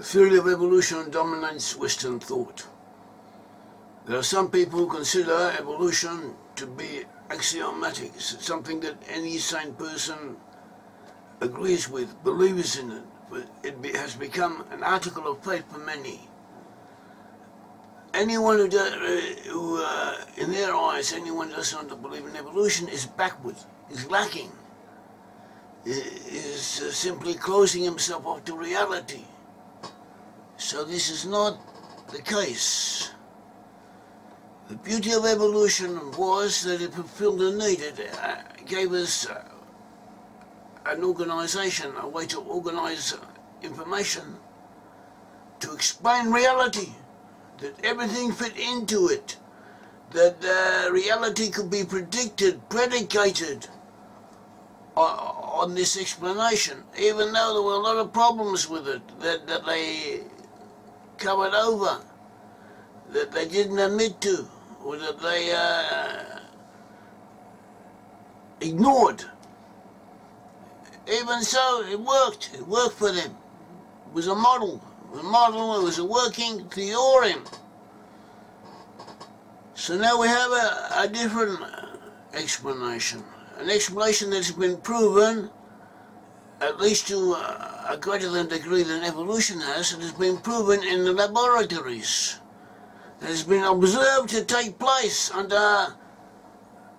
The theory of evolution dominates Western thought. There are some people who consider evolution to be axiomatic, something that any sane person agrees with, believes in it, but it has become an article of faith for many. Anyone who, does, uh, who uh, in their eyes, anyone who does not believe in evolution is backward, is lacking, is uh, simply closing himself off to reality. So this is not the case. The beauty of evolution was that it fulfilled a need. It uh, gave us uh, an organization, a way to organize information, to explain reality, that everything fit into it, that uh, reality could be predicted, predicated on this explanation, even though there were a lot of problems with it that, that they covered over, that they didn't admit to, or that they uh, ignored. Even so, it worked. It worked for them. It was a model. It was a model. It was a working theorem. So now we have a, a different explanation. An explanation that's been proven, at least uh, to a, a greater than degree than evolution has, it has been proven in the laboratories. It has been observed to take place under,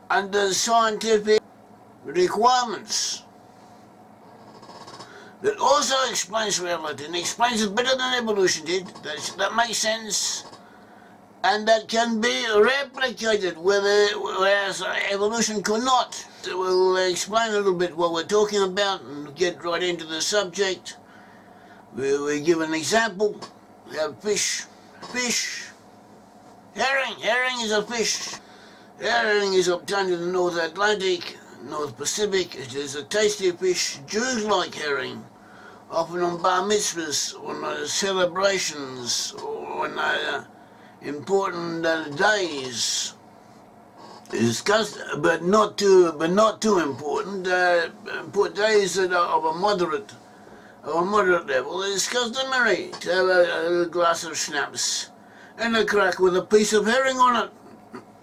under scientific requirements that also explains reality and explains it better than evolution did. That, that makes sense. And that can be replicated, whereas evolution could not. We'll explain a little bit what we're talking about and get right into the subject. We, we give an example. We have fish. Fish. Herring. Herring is a fish. Herring is obtained in the North Atlantic, North Pacific. It is a tasty fish, Jews like herring often on bar mitzvahs, on uh, celebrations, or on uh, important uh, days. Discussed, but not too, but not too important. Uh, important days that are of a moderate, of a moderate level. It's customary to have a, a glass of schnapps and a crack with a piece of herring on it,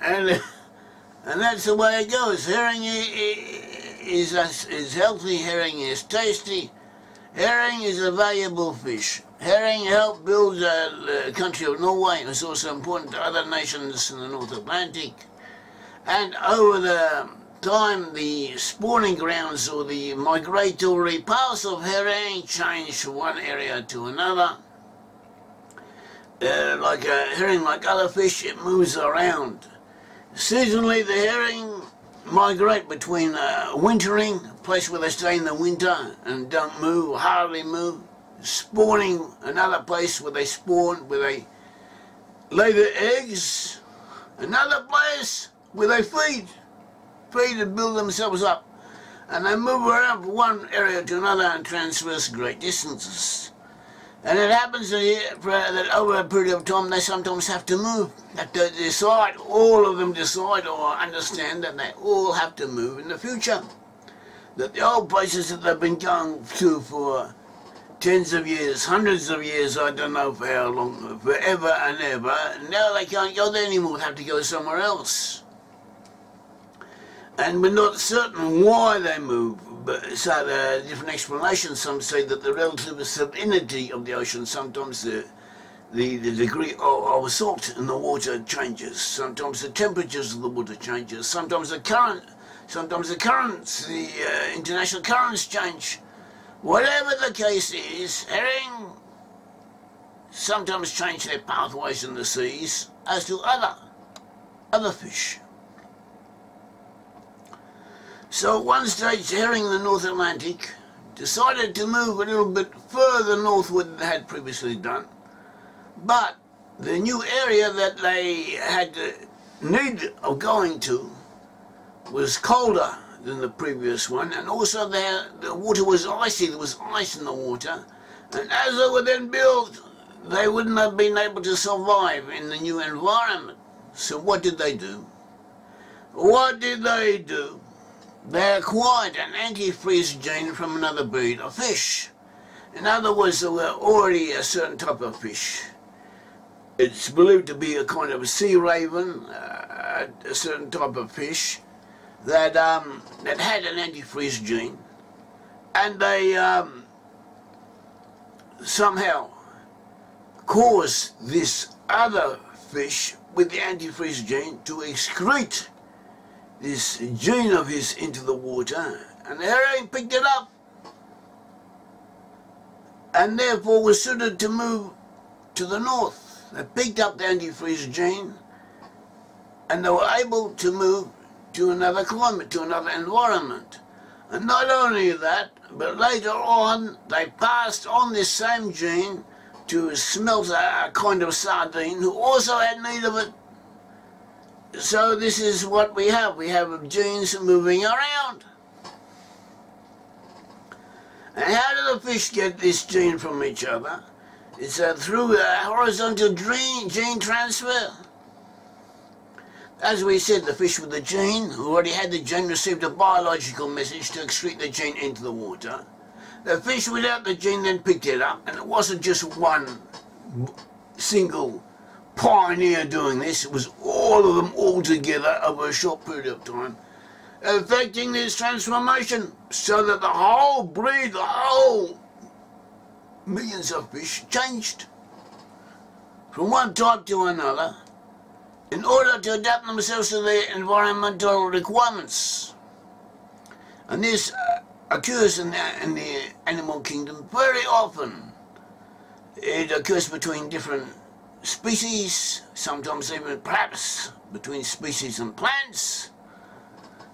and and that's the way it goes. Herring is is, is healthy. Herring is tasty Herring is a valuable fish. Herring helped build the country of Norway. It's also important to other nations in the North Atlantic. And over the time, the spawning grounds or the migratory paths of herring changed from one area to another. Uh, like a herring, like other fish, it moves around. Seasonally, the herring migrate between uh, wintering, a place where they stay in the winter and don't move, hardly move, spawning, another place where they spawn, where they lay their eggs, another place where they feed, feed and build themselves up. And they move around from one area to another and transverse great distances. And it happens uh, that over a period of time they sometimes have to move. That they decide, all of them decide or understand that they all have to move in the future. That the old places that they've been going to for tens of years, hundreds of years, I don't know for how long, forever and ever, now they can't go there anymore, they have to go somewhere else. And we're not certain why they move but so there are different explanations. Some say that the relative salinity of the ocean, sometimes the the, the degree of, of salt in the water changes. Sometimes the temperatures of the water changes. Sometimes the current, sometimes the currents, the uh, international currents change. Whatever the case is, herring sometimes change their pathways in the seas as do other other fish. So at one stage, herring in the North Atlantic decided to move a little bit further northward than they had previously done. But the new area that they had need of going to was colder than the previous one, and also the, the water was icy, there was ice in the water, and as they were then built, they wouldn't have been able to survive in the new environment. So what did they do? What did they do? They acquired an antifreeze gene from another breed of fish. In other words, there were already a certain type of fish. It's believed to be a kind of sea raven, uh, a certain type of fish that um, that had an antifreeze gene, and they um, somehow caused this other fish with the antifreeze gene to excrete this gene of his into the water, and the picked it up, and therefore was suited to move to the north. They picked up the antifreeze gene, and they were able to move to another climate, to another environment. And not only that, but later on they passed on this same gene to smelt a kind of sardine who also had need of it. So this is what we have. We have genes moving around. And how do the fish get this gene from each other? It's uh, through a horizontal gene, gene transfer. As we said, the fish with the gene, who already had the gene, received a biological message to excrete the gene into the water. The fish without the gene then picked it up, and it wasn't just one single pioneer doing this, it was all of them all together over a short period of time, affecting this transformation so that the whole breed, the whole millions of fish changed from one type to another in order to adapt themselves to the environmental requirements. And this uh, occurs in the, in the animal kingdom very often. It occurs between different species, sometimes even perhaps between species and plants,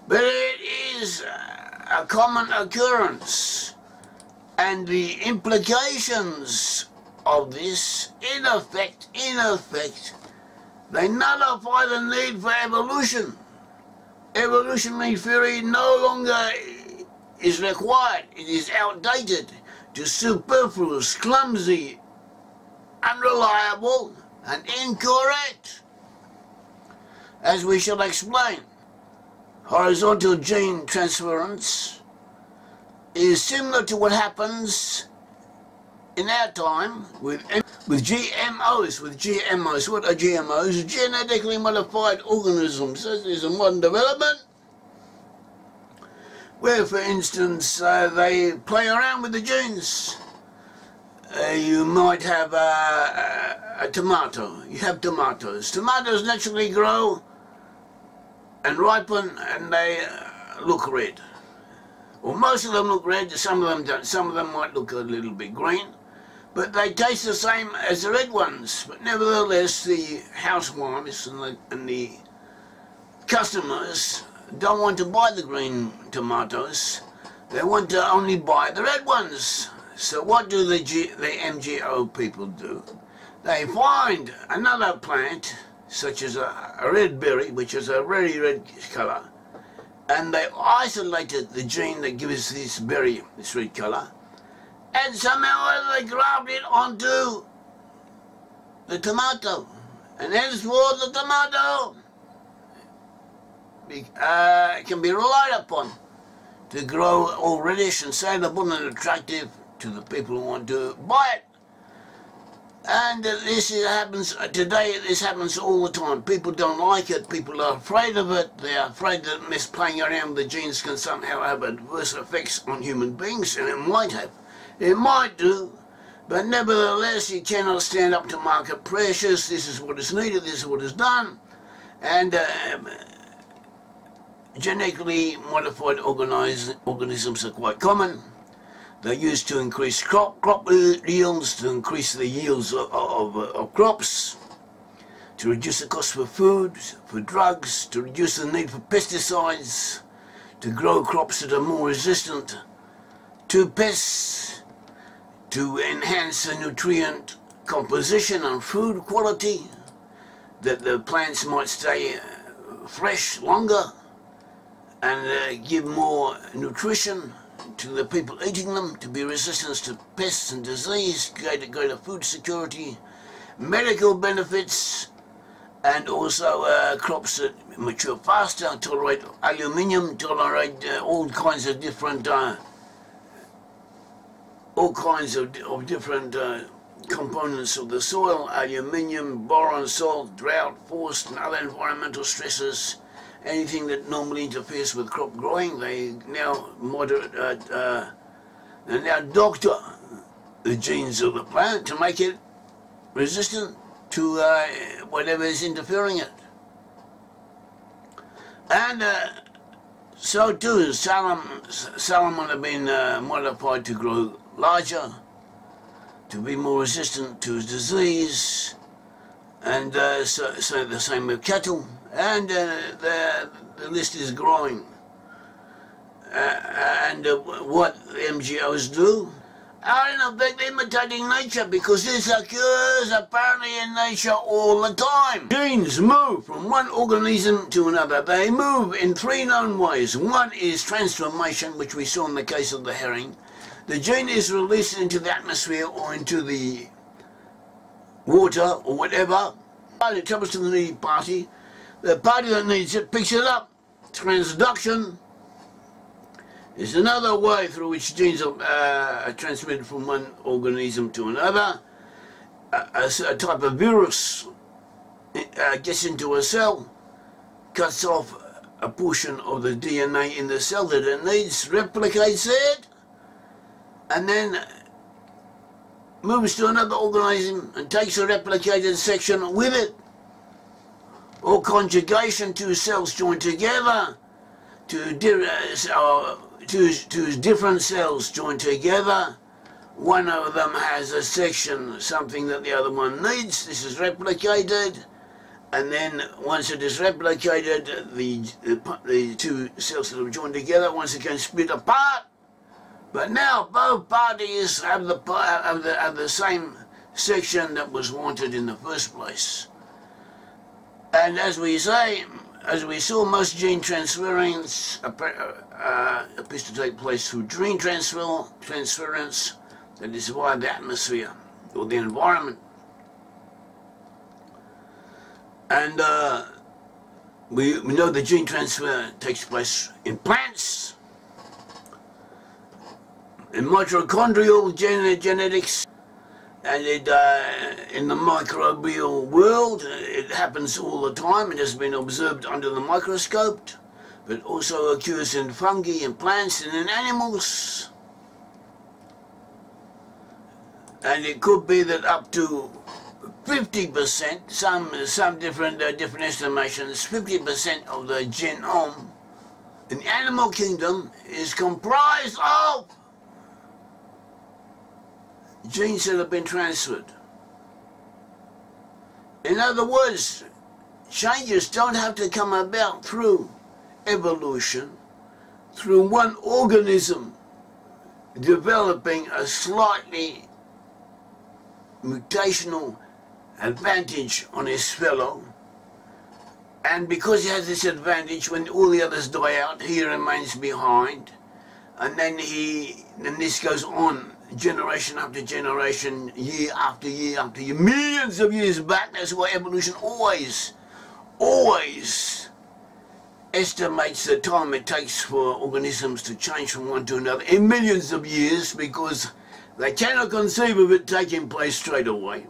but it is a common occurrence. And the implications of this, in effect, in effect, they nullify the need for evolution. Evolutionary theory no longer is required. It is outdated, just superfluous, clumsy, unreliable, and incorrect. As we shall explain, horizontal gene transference is similar to what happens in our time with with GMOs, with GMOs. What are GMOs? Genetically modified organisms. This is a modern development where, for instance, uh, they play around with the genes. Uh, you might have a, a, a tomato. You have tomatoes. Tomatoes naturally grow and ripen and they uh, look red. Well, most of them look red, some of them don't. Some of them might look a little bit green but they taste the same as the red ones. But nevertheless, the housewives and the, and the customers don't want to buy the green tomatoes. They want to only buy the red ones. So what do the, G, the MGO people do? They find another plant, such as a, a red berry, which is a very red colour, and they isolated the gene that gives this berry this red colour, and somehow they grabbed it onto the tomato. And henceforth the tomato uh, can be relied upon to grow all reddish and saleable and attractive to the people who want to buy it. And this happens uh, today. This happens all the time. People don't like it. People are afraid of it. They are afraid that this playing around the genes can somehow have adverse effects on human beings, and it might have. It might do, but nevertheless you cannot stand up to market pressures. This is what is needed, this is what is done. And uh, genetically modified organisms are quite common. They're used to increase crop, crop yields, to increase the yields of, of, of crops, to reduce the cost for food, for drugs, to reduce the need for pesticides, to grow crops that are more resistant to pests, to enhance the nutrient composition and food quality, that the plants might stay uh, fresh longer and uh, give more nutrition to the people eating them, to be resistant to pests and disease, greater, greater food security, medical benefits, and also uh, crops that mature faster, tolerate aluminium, tolerate uh, all kinds of different uh, all kinds of, of different uh, components of the soil, aluminium, boron, salt, drought, frost and other environmental stresses, anything that normally interferes with crop growing, they now moderate, uh, uh, they now doctor the genes of the plant to make it resistant to uh, whatever is interfering it. And uh, so too, Salmon, salmon have been uh, modified to grow larger, to be more resistant to disease, and uh, so, so, the same with cattle, and uh, the, the list is growing. Uh, and uh, what MGOs do are in effect imitating nature because this occurs apparently in nature all the time. Genes move from one organism to another. They move in three known ways. One is transformation, which we saw in the case of the herring. The gene is released into the atmosphere or into the water or whatever. It travels to the needy party. The party that needs it picks it up. Transduction is another way through which genes are, uh, transmitted from one organism to another. A, a type of virus uh, gets into a cell, cuts off a portion of the DNA in the cell that it needs, replicates it, and then moves to another organism and takes a replicated section with it. Or conjugation, two cells join together to uh, two, two different cells join together. One of them has a section, something that the other one needs. This is replicated. And then once it is replicated, the, the, the two cells that have joined together once again split apart but now both parties have the, have the, have the same section that was wanted in the first place. And as we say, as we saw, most gene transference uh, appears to take place through gene transfer, transference that is via the atmosphere or the environment. And uh, we, we know the gene transfer takes place in plants, in mitochondrial gen genetics and it, uh, in the microbial world, it happens all the time. It has been observed under the microscope, but also occurs in fungi and plants and in animals. And it could be that up to 50%, some, some different, uh, different estimations, 50% of the genome in the animal kingdom is comprised of genes that have been transferred. In other words, changes don't have to come about through evolution, through one organism developing a slightly mutational advantage on his fellow. And because he has this advantage, when all the others die out, he remains behind. And then he, then this goes on generation after generation, year after year after year, millions of years back. That's why evolution always, always estimates the time it takes for organisms to change from one to another in millions of years because they cannot conceive of it taking place straight away.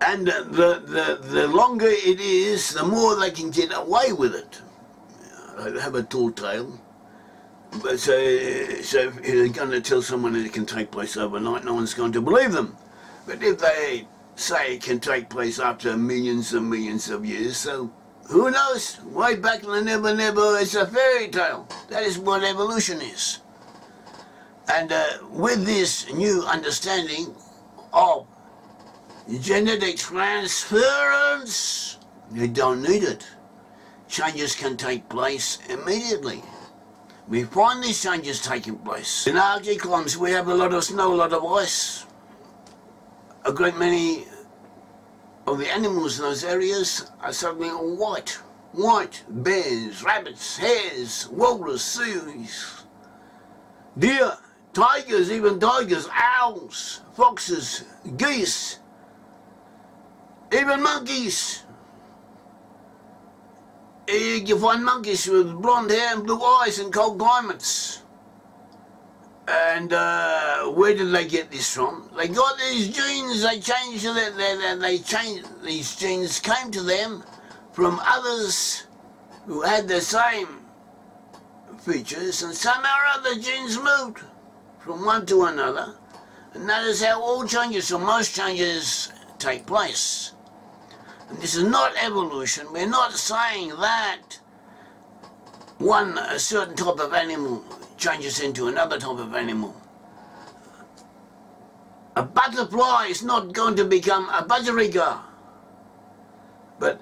And the, the, the longer it is, the more they can get away with it. They have a tall tale. But so, so if they're going to tell someone that it can take place overnight, no one's going to believe them. But if they say it can take place after millions and millions of years, so who knows? Way back in the never never, it's a fairy tale. That is what evolution is. And uh, with this new understanding of genetic transference, you don't need it. Changes can take place immediately. We find these changes taking place. In Arctic climes we have a lot of snow, a lot of ice. A great many of the animals in those areas are suddenly all white. White, bears, rabbits, hares, walrus, seals, deer, tigers, even tigers, owls, foxes, geese, even monkeys. You find monkeys with blonde hair and blue eyes in cold climates. And uh, where did they get this from? They got these genes, they changed, they, they changed, these genes came to them from others who had the same features and somehow or other genes moved from one to another. And that is how all changes, or most changes, take place. This is not evolution. We're not saying that one a certain type of animal changes into another type of animal. A butterfly is not going to become a budgerigar, but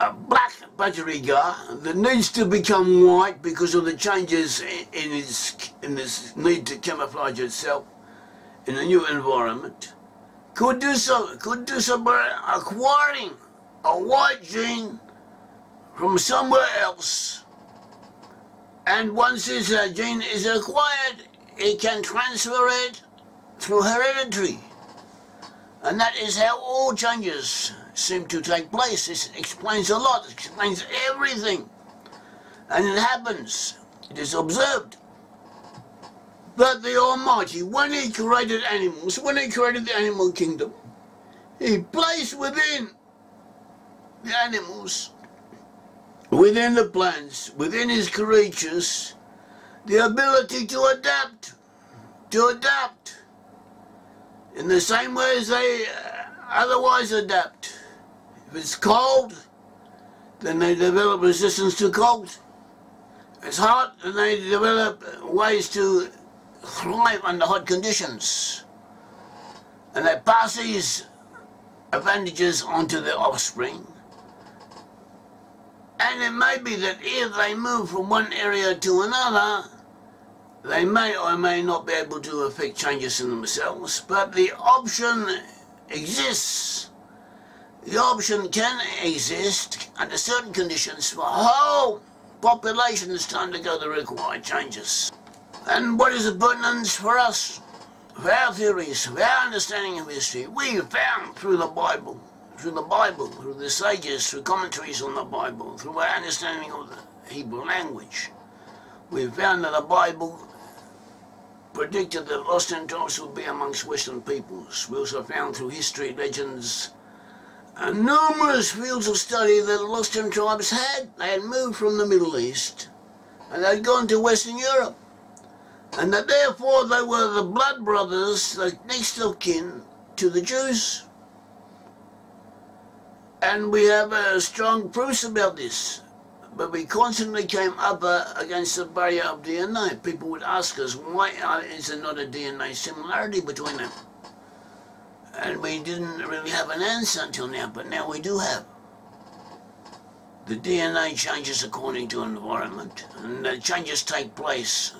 a black budgerigar that needs to become white because of the changes in its, in its need to camouflage itself in a new environment could do so could do so by acquiring a white gene from somewhere else and once this uh, gene is acquired it can transfer it through heredity and that is how all changes seem to take place. This explains a lot, it explains everything. And it happens, it is observed that the Almighty, when He created animals, when He created the animal kingdom, He placed within the animals, within the plants, within His creatures, the ability to adapt, to adapt in the same way as they uh, otherwise adapt. If it's cold, then they develop resistance to cold. It's hot, and they develop ways to thrive under hot conditions. And they pass these advantages onto their offspring. And it may be that if they move from one area to another, they may or may not be able to affect changes in themselves, but the option exists. The option can exist under certain conditions for whole populations to undergo the required changes. And what is the pertinence for us? For our theories, for our understanding of history, we found through the Bible, through the Bible, through the sages, through commentaries on the Bible, through our understanding of the Hebrew language, we found that the Bible predicted that lost tribes would be amongst Western peoples. We also found through history, legends, and numerous fields of study that the lost tribes had. They had moved from the Middle East, and they'd gone to Western Europe. And that therefore they were the blood brothers, the next of kin to the Jews. And we have uh, strong proofs about this. But we constantly came up uh, against the barrier of DNA. People would ask us, why is there not a DNA similarity between them? And we didn't really have an answer until now, but now we do have. The DNA changes according to environment, and the changes take place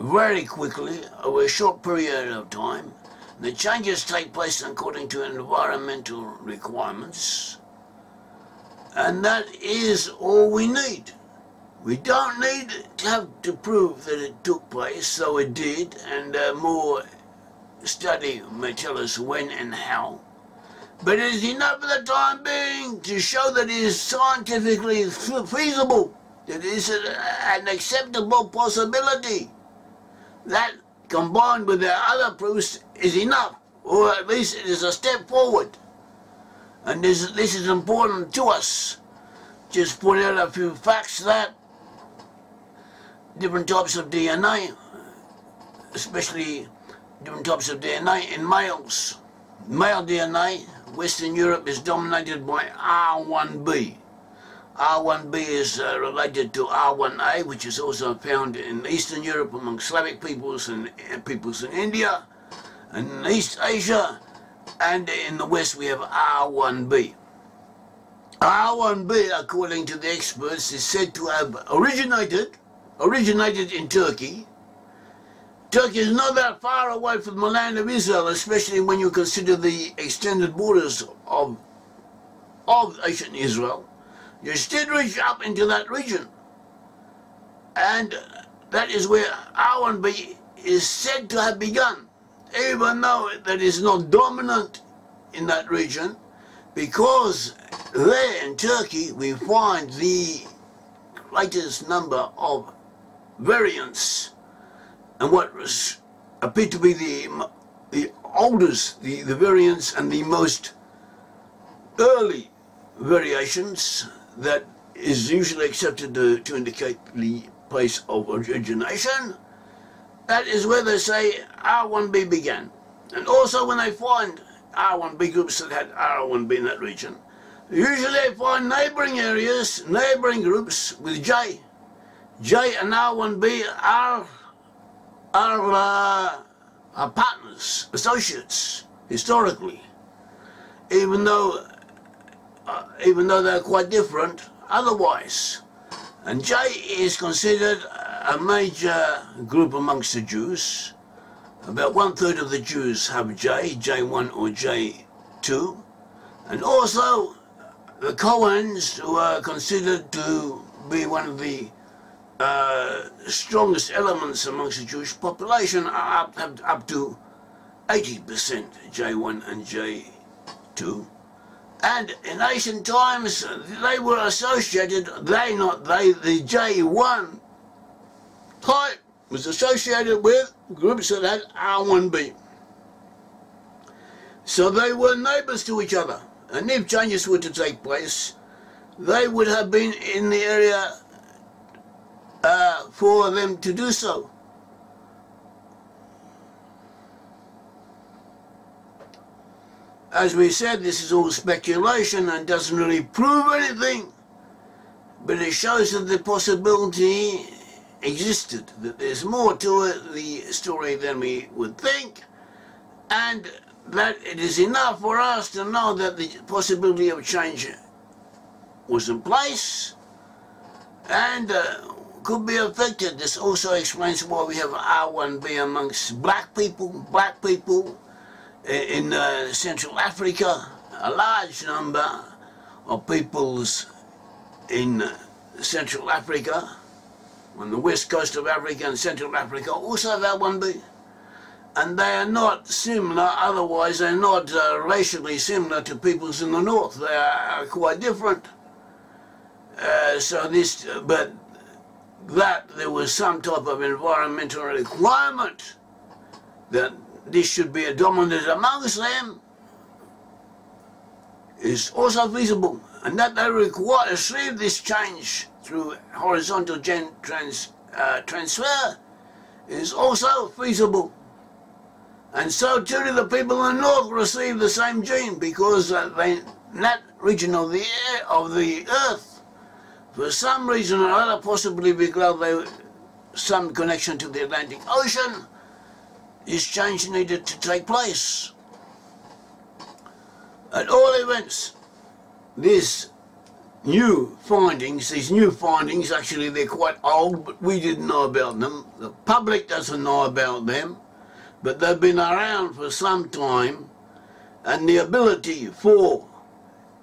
very quickly over a short period of time. The changes take place according to environmental requirements. And that is all we need. We don't need to have to prove that it took place, though it did, and uh, more study may tell us when and how. But it is enough for the time being to show that it is scientifically feasible, that it is an acceptable possibility. That, combined with the other proofs, is enough, or at least it is a step forward. And this, this is important to us. Just put out a few facts that different types of DNA, especially different types of DNA in males. Male DNA, Western Europe is dominated by R1b. R1b is uh, related to R1a, which is also found in Eastern Europe among Slavic peoples and, peoples in India. And in East Asia, and in the West we have R1b. R1b, according to the experts, is said to have originated, originated in Turkey. Turkey is not that far away from the land of Israel, especially when you consider the extended borders of, of ancient Israel. You still reach up into that region. And that is where R1b is said to have begun even though that is not dominant in that region, because there in Turkey we find the greatest number of variants and what was, appeared to be the, the oldest, the, the variants and the most early variations that is usually accepted to, to indicate the place of origination. That is where they say R1b began. And also when they find R1b groups that had R1b in that region, usually they find neighbouring areas, neighbouring groups with J. J and R1b are, are, uh, are partners, associates, historically. Even though, uh, even though they're quite different, otherwise. And J is considered a major group amongst the Jews. About one third of the Jews have J, J1 or J2. And also the Cohens, who are considered to be one of the uh, strongest elements amongst the Jewish population, up, up, up to 80% J1 and J2. And in ancient times, they were associated, they not they, the J1 type was associated with groups that had R1B. So they were neighbours to each other. And if changes were to take place, they would have been in the area uh, for them to do so. As we said, this is all speculation and doesn't really prove anything, but it shows that the possibility existed, that there's more to it, the story than we would think, and that it is enough for us to know that the possibility of change was in place and uh, could be affected. This also explains why we have R1B amongst black people, black people in uh, Central Africa, a large number of peoples in Central Africa, on the west coast of Africa and Central Africa, also have R1B. And they are not similar, otherwise they're not uh, racially similar to peoples in the north. They are quite different. Uh, so this, but that there was some type of environmental requirement that this should be a dominant amongst them is also feasible and that they require to achieve this change through horizontal gen trans, uh, transfer is also feasible. And so too do the people in the north receive the same gene because uh, they, that region of the air, of the earth, for some reason or other, possibly because they some connection to the Atlantic Ocean, this change needed to take place. At all events, these new findings, these new findings, actually they're quite old, but we didn't know about them. The public doesn't know about them, but they've been around for some time, and the ability for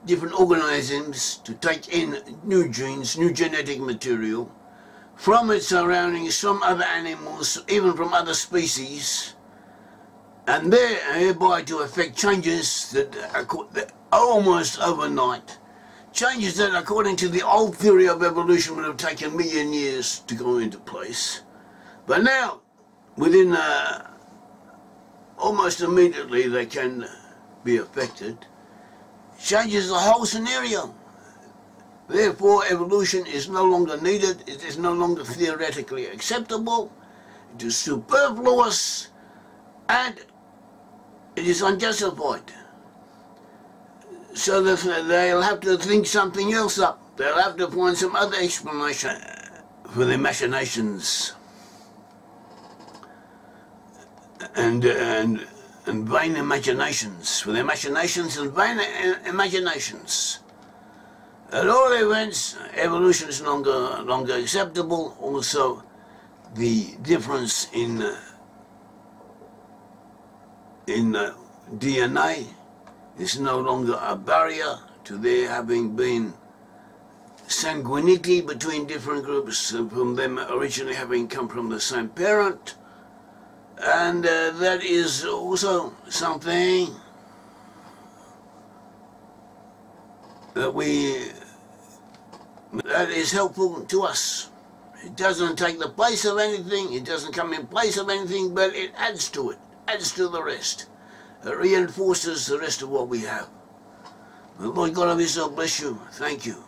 different organisms to take in new genes, new genetic material, from its surroundings, from other animals, even from other species, and thereby to affect changes that almost overnight. Changes that, according to the old theory of evolution, would have taken a million years to go into place. But now, within uh, almost immediately, they can be affected. Changes the whole scenario. Therefore, evolution is no longer needed, it is no longer theoretically acceptable, it is superfluous, and it is unjustified. So they'll have to think something else up. They'll have to find some other explanation for their machinations and and and vain imaginations, for their machinations and vain imaginations. At all events, evolution is no longer longer acceptable. Also, the difference in uh, in uh, DNA is no longer a barrier to there having been sanguinity between different groups from them originally having come from the same parent and uh, that is also something that we that is helpful to us It doesn't take the place of anything, it doesn't come in place of anything, but it adds to it, adds to the rest. It reinforces the rest of what we have. The Lord God of Israel bless you. Thank you.